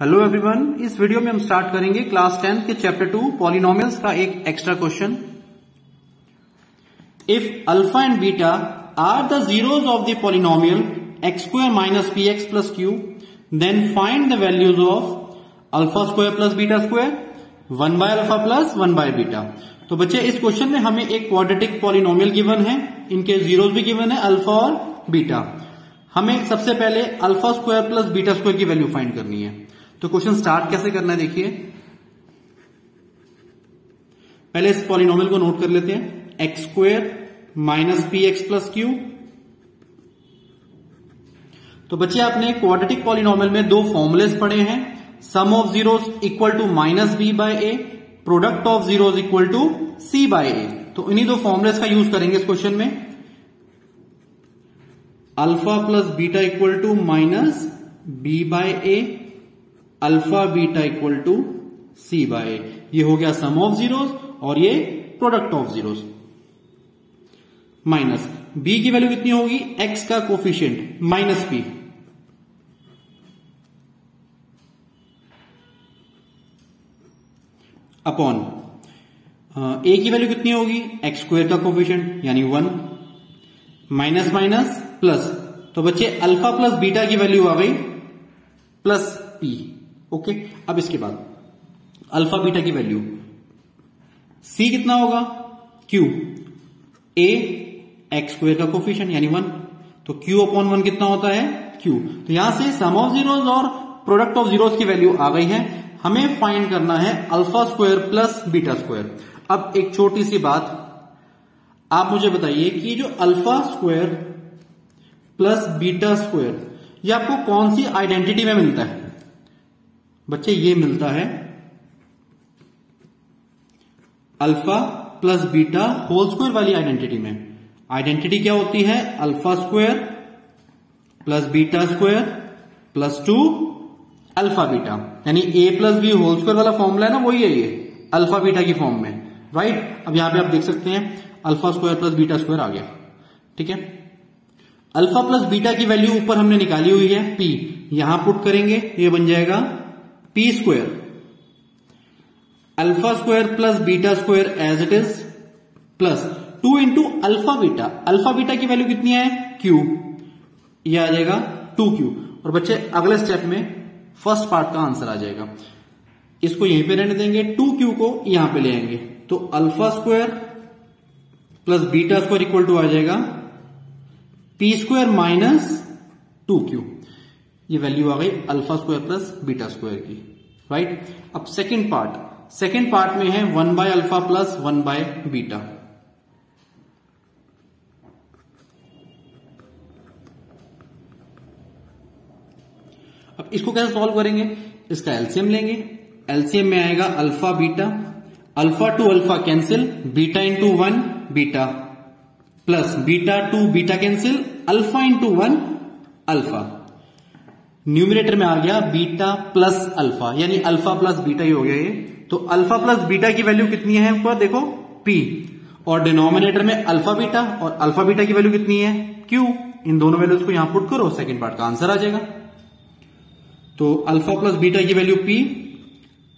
Hello everyone इस video में हम स्टार्ट करेंगे क्लास टेंथ के चैप्टर टू पॉलिनोमियल्स का एक extra question if alpha and beta are the zeros of the polynomial x square minus p x plus q then find the values of alpha square plus beta square one by alpha plus one by beta तो बच्चे, इस question में हमें एक quadratic polynomial given है। इनके zeros भी given है अल्फ़ा और बीटा हमें सबसे पहले alpha square plus beta square की वैल्यू फाइंड करनी है। तो क्वेश्चन स्टार्ट कैसे करना है देखिए। पहले इस पॉलिनोमियल को नोट कर लेते हैं। X square minus p x plus q. तो बच्चे, आपने क्वाड्रेटिक पॉलिनोमियल में दो फॉर्मुलेस पढ़े हैं। Sum of zeros equal to minus b by a product of zeros equal to c by a तो इन्हीं दो फॉर्मुलेस का यूज़ करेंगे इस क्वेश्चन में। Alpha plus beta equal to minus b by a alpha beta equal to c by ये हो गया सम ऑफ़ जीरोस और ये product of zeros. Minus b की वैल्यू कितनी होगी? एक्स का coefficient minus p upon a की वैल्यू कितनी होगी? एक्स स्क्वायर का कोफिशियंट यानी वन। Minus minus plus. तो बच्चे, अल्फ़ा प्लस बीटा की वैल्यू आ गई प्लस पी। ओके, अब इसके बाद। अल्फ़ा, बीटा की वैल्यू। सी कितना होगा? क्यू। ए, एक्स स्क्वेयर का कोफिशियंट यानी वन। तो क्यू अपॉन वन कितना होता है? क्यू। तो यहाँ से सम ऑफ़ जीरोज और प्रोडक्ट ऑफ़ जीरोज की वैल्यू आ गई है। हमें फाइंड करना है alpha square plus beta square. अब एक छोटी सी बात। आप मुझे बताइए कि जो alpha square plus beta square, ये आपको कौन सी आइडेंटिटी में मिलता है? बच्चे, ये मिलता है alpha plus beta whole square वाली आइडेंटिटी में। आइडेंटिटी क्या होती है? Alpha square plus beta square plus two alpha beta. यानी a plus b whole square वाला फॉर्मूला है ना, वही है ये, अल्फ़ा बीटा की फॉर्म में। राइट अब यहाँ पे आप देख सकते हैं, alpha square plus beta square आ गया। ठीक है? अल्फ़ा प्लस बीटा की वैल्यू ऊपर हमने निकाली हुई है पी यहाँ पुट करेंगे, ये बन जाएगा p square alpha square plus beta square as it is plus two into alpha beta alpha beta की वैल्यू कितनी है? क्यू ये आ जाएगा टू क्यू और बच्चे, अगले स्टेप में फ़र्स्ट पार्ट का आंसर आ जाएगा। इसको यहीं पे रहने देंगे। टू क्यू को यहाँ पे ले आएँगे। तो alpha square plus beta square equal to आ जाएगा। P square minus two q ये वैल्यू आ गई alpha square plus beta square की राइट अब सेकेंड पार्ट सेकेंड पार्ट में है one by alpha plus one by beta अब इसको कैसे सॉल्व करेंगे? इसका एलसीएम लेंगे। एलसीएम में आएगा alpha beta alpha to alpha cancel beta into one beta plus beta to beta cancel alpha into one alpha numerator में आ गया बीटा प्लस अल्फ़ा यानी अल्फ़ा प्लस बीटा ही हो गया ये। तो अल्फ़ा प्लस बीटा की वैल्यू कितनी है ऊपर? देखो पी और डिनोमिनेटर में अल्फ़ा बीटा और अल्फ़ा बीटा की वैल्यू कितनी है? क्यू इन दोनों वैल्यूज़ को यहाँ पुट करो सेकंड पार्ट का आंसर आ जाएगा। तो अल्फ़ा प्लस बीटा की वैल्यू पी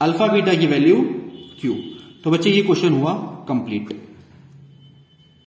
अल्फ़ा बीटा की वैल्यू क्यू तो बच्चे, ये क्वेश्चन हुआ कंप्लीट